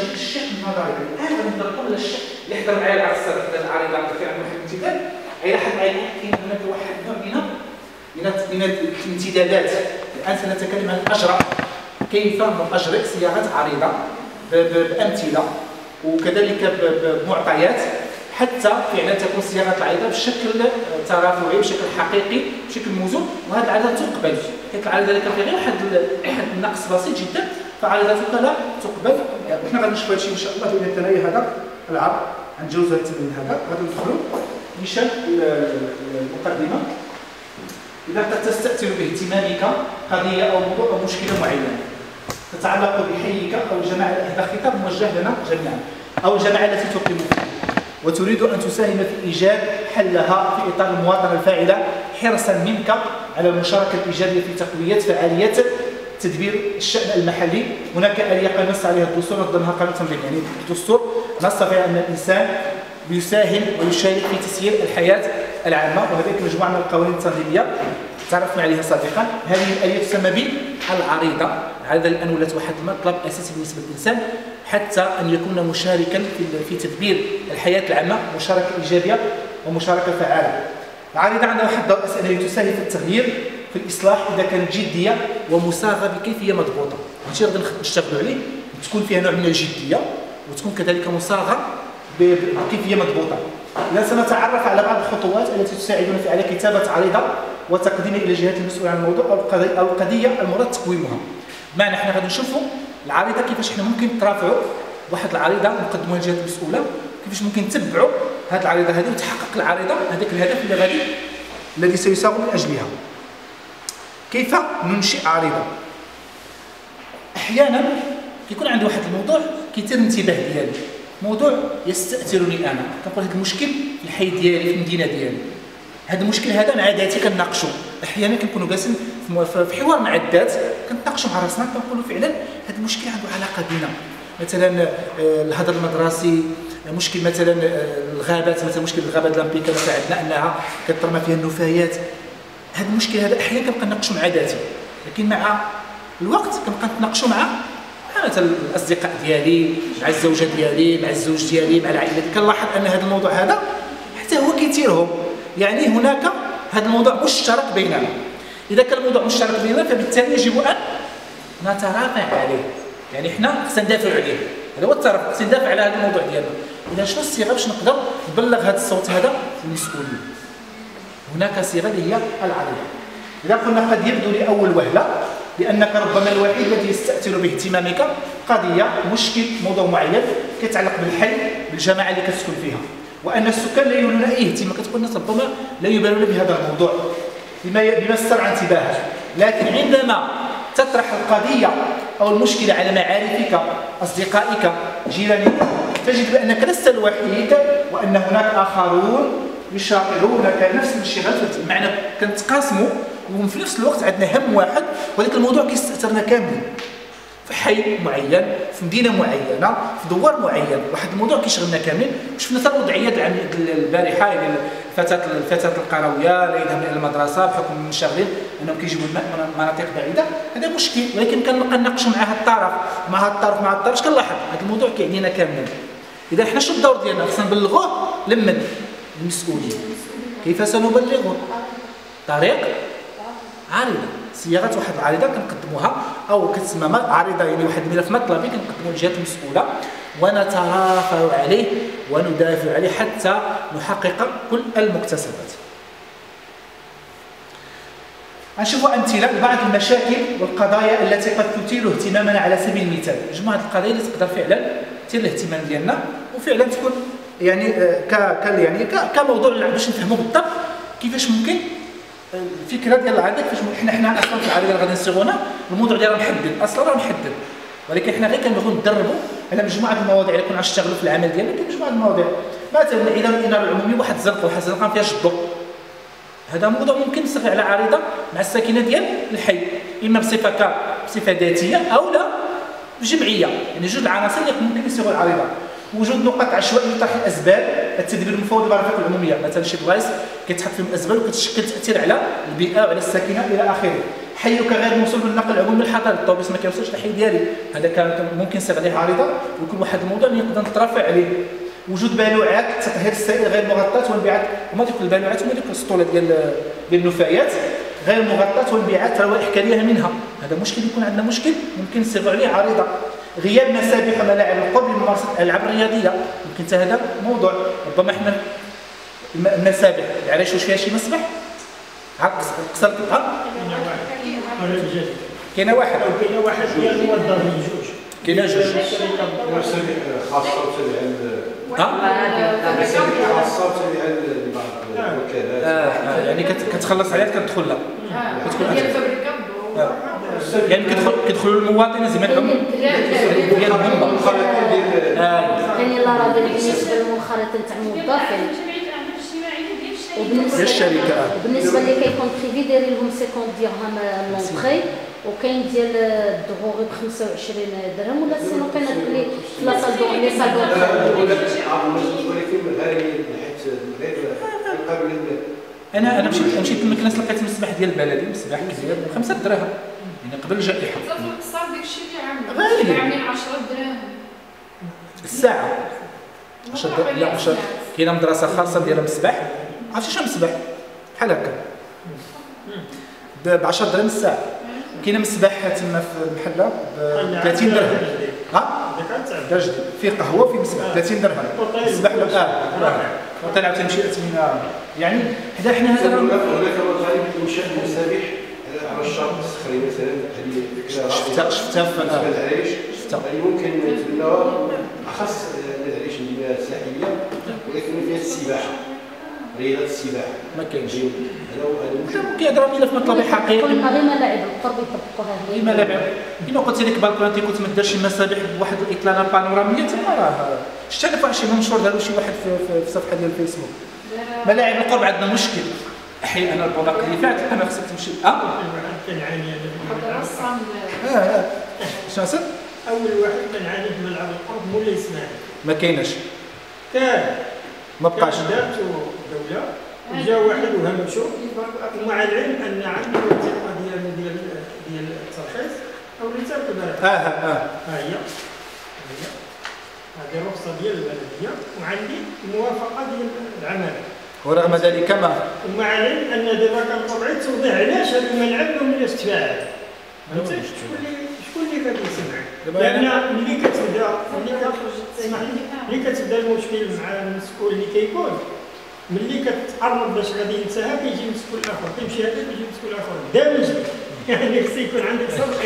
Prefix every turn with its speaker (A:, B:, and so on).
A: الشق النظري الان غادي نهضر قبل الشق اللي حضر معايا السابق ديال العريضه في عند واحد الامتداد إلى حد معايا كاين هناك واحد النوع من من من الامتدادات. الآن سنتكلم عن الاجرع كيف نؤجرئ صياغة عريضة بأمثلة وكذلك بمعطيات حتى فعلا تكون صياغة العريضة بشكل ترافعي بشكل حقيقي بشكل موزون. وهذه العريضة تقبل. حيث العريضة اللي كان فيها غير واحد النقص بسيط جدا فعريضتك لا تقبل. وحنا غادي نشوفوا هادشي إن شاء الله بين الثنايا هذا العرض غنجوز هذا التمرين هذا غادي ندخلوا نيشان المقدمة. إذا قد تستأثر باهتمامك قضيه أو موضوع أو مشكلة معينة. تتعلق بحيك أو الجماعه هذا خطاب موجه لنا جميعا أو الجماعه التي تقيم وتريد أن تساهم في إيجاد حلها في إطار المواطنة الفاعلة حرصا منك على المشاركة الإيجابية في تقوية فعالية تدبير الشأن المحلي. هناك آلية قد نص عليها الدستور نظمها قانون التنظيم يعني الدستور نص فيها أن الإنسان يساهم ويشارك في تسيير الحياة العامة وهذه مجموعة من القوانين التنظيمية. تعرفنا عليها سابقا. هذه الآلية تسمى بالعريضة. العريضه الآن ولات واحد المطلب أساسي بالنسبة للإنسان حتى أن يكون مشاركا في تدبير الحياة العامة مشاركة إيجابية ومشاركة فعالة. العريضة عندها واحد الدور انها تساهم في التغيير. في الإصلاح إذا كانت جدية ومصاغة بكيفية مضبوطة. هادشي غادي نشتغلوا عليه. تكون فيها نوع من الجدية وتكون كذلك مصاغة بكيفية مضبوطة. اذا سنتعرف على بعض الخطوات التي تساعدنا على كتابة عريضة وتقديمها إلى الجهات المسؤوله عن الموضوع أو القضية المراد تقويمها. بمعنى حنا غادي نشوفوا العريضة كيفاش حنا ممكن نترافعوا واحد العريضة نقدموها للجهات المسؤوله كيفاش ممكن نتبعوا هذه العريضة هذه وتحقق العريضة هذاك الهدف اللي غادي الذي سيساغ من أجلها. كيف ننشئ عريضه أحيانا كيكون عندي واحد الموضوع كيثير الانتباه ديالي موضوع يستأثرني أنا. كنقول هذا المشكل في الحي ديالي في المدينة ديالي. هذا المشكل هذا مع ذاتي كنناقشوا أحيانا كنكونوا جالسين في حوار مع الذات كنتناقشوا مع راسنا كنقولوا فعلا هذا المشكل عنده علاقة بنا مثلا آه، الهدر المدرسي مشكل مثلا آه، الغابات مثلا مشكل الغابات الامبيكا مثلا عندنا أنها كترمى فيها النفايات. هذا المشكل هذا أحيانا كنبقى نناقشوا مع ذاتي لكن مع الوقت كنبقى نتناقشوا مع مثلا الأصدقاء ديالي مع الزوجة ديالي مع الزوج ديالي مع العائلة. كنلاحظ أن هذا الموضوع هذا حتى هو كيثيرهم. يعني هناك هذا الموضوع مشترك بيننا. إذا كان الموضوع مشترك بيننا فبالتالي يجب أن نترافع عليه. يعني حنا خصنا ندافع عليه. هذا هو الترافع خصنا ندافع على هذا الموضوع ديالنا. إذا شنو الصيغة باش نقدر نبلغ هذا الصوت هذا؟ للمسؤولين هناك اللي هي العريضه إذا قلنا قد يبدو لأول وهلة بأنك ربما الوحيد الذي يستأثر باهتمامك قضية مشكل موضوع معين كيتعلق بالحي بالجماعة اللي كتسكن فيها. وأن السكان لا يولون أي اهتمام كتقول الناس ربما لا يبالون بهذا الموضوع بما بما استرعى انتباهك. لكن عندما تطرح القضية أو المشكلة على معارفك أصدقائك جيرانك تجد بأنك لست الوحيد وأن هناك آخرون يشاطرونك نفس الانشغال بمعنى كنتقاسموا وفي نفس الوقت عندنا هم واحد ولكن الموضوع كيستأثرنا كاملين. في حي معين في مدينة معينة في دوار معين واحد الموضوع كيشغلنا كاملين. وشفنا حتى الوضعية البارحة يعني الفتاه الفتاه القرويه لا يذهبن إلى المدرسة بحكم المشاغلين أنهم كيجيبوا الماء من مناطق بعيدة. هذا مشكل ولكن كنبقى نناقشوا مع هذا الطرف. مع هذا الطرف مع هذا الطرف كنلاحظ هذا الموضوع كيعنينا كاملين. إذا حنا شنو الدور ديالنا؟ خصنا نبلغوه لمن؟ المسؤولين. كيف سنبلغه طريق؟ عارضه صياغة واحد العارضه كنقدموها أو كتسمى عارضه يعني واحد الملف مطلبي كنقدموه للجهات المسؤولة. ونترافع عليه وندافع عليه حتى نحقق كل المكتسبات. غنشوفوا أمثلة لبعض المشاكل والقضايا التي قد تثير اهتمامنا على سبيل المثال. مجموعه القضايا اللي تقدر فعلا تثير الاهتمام ديالنا وفعلا تكون يعني آه، ك يعني كموضوع باش نفهموا بالضبط كيفاش ممكن الفكرة ديال العرض كيفاش حنا حنا أصلا في اللي غادي نصيغونا الموضوع ديالنا محدد أصلا راه محدد ولكن حنا غير كنبغيو ندربوا على مجموعة المواضيع اللي كنا نشتغلوا في العمل ديالنا كاين مجموعة المواضيع مثلا إذا الاناره العمومي واحد الزنقه واحد الزنقه فيها جدو هذا موضوع ممكن نصيغ على عريضه مع الساكنة ديال الحي إما بصفة ك بصفة ذاتية أو لا بجمعيه يعني جوج العناصر اللي ممكن يصيغوا العريضه وجود نقط عشوائية لطرح الاسباب التدبير المفوض بالمرافق العمومية. مثلا شي بلايص كيتحط فيهم الاسباب وكتشكل تأثير على البيئة وعلى الساكنة إلى آخره. حيك غير موصول بالنقل العمومي من الحضر الطوبيس ما كيوصلش للحي ديالي. هذا كان ممكن نصيغ عليه عريضه ويكون واحد الموضوع اللي نقدر نترافع عليه. وجود بالوعات تطهير السائل غير مغطاة وانبعاث هما ديك البالوعات هما ديك السطولة ديال ديال النفايات. غير مغطاة وانبعاث روائح كريهة منها. هذا مشكل يكون عندنا مشكل. ممكن نصيغ عليه عريضه غياب مسابح وملاعب. القرب لممارسه الألعاب الرياضية يمكن هذا موضوع. ربما إحنا المسابح العريش واش فيها شي مسبح عكس قصر ها؟ كاينة واحد.
B: كاينة واحد. الموظفين جوج
A: كاينة جوج
C: مسابح خاصه
A: ها؟ آه آه يعني كت- كتخلص عليها كتدخل لها. كتكون آه. يعني كيدخل كيدخلوا المواطنين زي ما لهم ديال آه.
D: كاين الاراضي بالنسبة الموظفين وبالنسبه
A: آه.
D: وبالنسبه اللي كيكون بريفي دايرين لهم 50 درهم لونطري وكاين ديال الدغوغي ب 25 درهم ولا سينو كاين هذوك اللي في لا سال دو لي سال دو
A: أنا أنا مشيت مشيت للمكناس لقيت مسبح ديال البلدي مسبح كبير ب 5 دراهم. يعني قبل الجائحه
E: صافي داك الشيء اللي عامل.
A: غالي.
E: اللي عاملين 10 دراهم.
A: الساعة. 10 دراهم. لا 10 كاينة مدرسة خاصة دايره مسبح عرفتي شنو مسبح بحال هكا. ب 10 دراهم الساعة. كاينة مسبح تما في المحله ب 30 درهم. ها؟ فيه قهوة وفيه مسبح. 30 درهم. مسبح آه. وطلع تمشي من يعني حدا حنا
C: هناك
A: هذا
C: هناك مطالب انشاء المسابح على الشرط الصخري مثلا هذه فكرة
A: شفتها شفتها في شفتها
C: ممكن نتبناها أخص العريش مدينه ساحليه ولكن فيها السباحة. رياضه السباحة.
A: ما كاينش.
C: هذا هو هذا. المشكل
A: كيهضروا ملف مطلبي حقيقي
D: غير ملاعب القرب يطبقوها هنا
A: كما لعب الا قلت لك بالكون أنت كنت ما دارش شي مسابح بواحد الإطلالة بانورامية تما راه شفت أنا فاش شي منشور داروا شي واحد في, الصفحه ديال الفيسبوك. ملاعب القرب عندنا مشكل. أحيانا البولاق اللي فات أنا خصك تمشي.
B: آه.
E: أنا
A: آه آه. شنو
B: أول واحد كنعاني في ملعب القرب مولاي إسماعيل.
A: ما كايناش
B: كان.
A: ما بقاش.
B: كان دارته دولة وجا واحد وهمشو ومع العلم أن عنده الثقة ديال ديال ديال الترخيص أو رساله البلد
A: آه آه
B: ها هي. ها هي. هذه الرخصه ديال البلدية وعندي الموافقه ديال العمل.
A: ورغم ذلك ما؟
B: ومع العلم أن دابا كنطبعي توضيح علاش هذا الملعب ما ولاش تفاعل شكون اللي شكون اللي
A: دابا
B: لأن ملي كتبدا ملي كتبدا المشكل مع المسؤول اللي كيكون ملي كتقرب باش غادي ينتهى كيجي مسؤول اخر كيمشي هذا كيجي مسؤول اخر دامج يعني خص يكون عندك صبر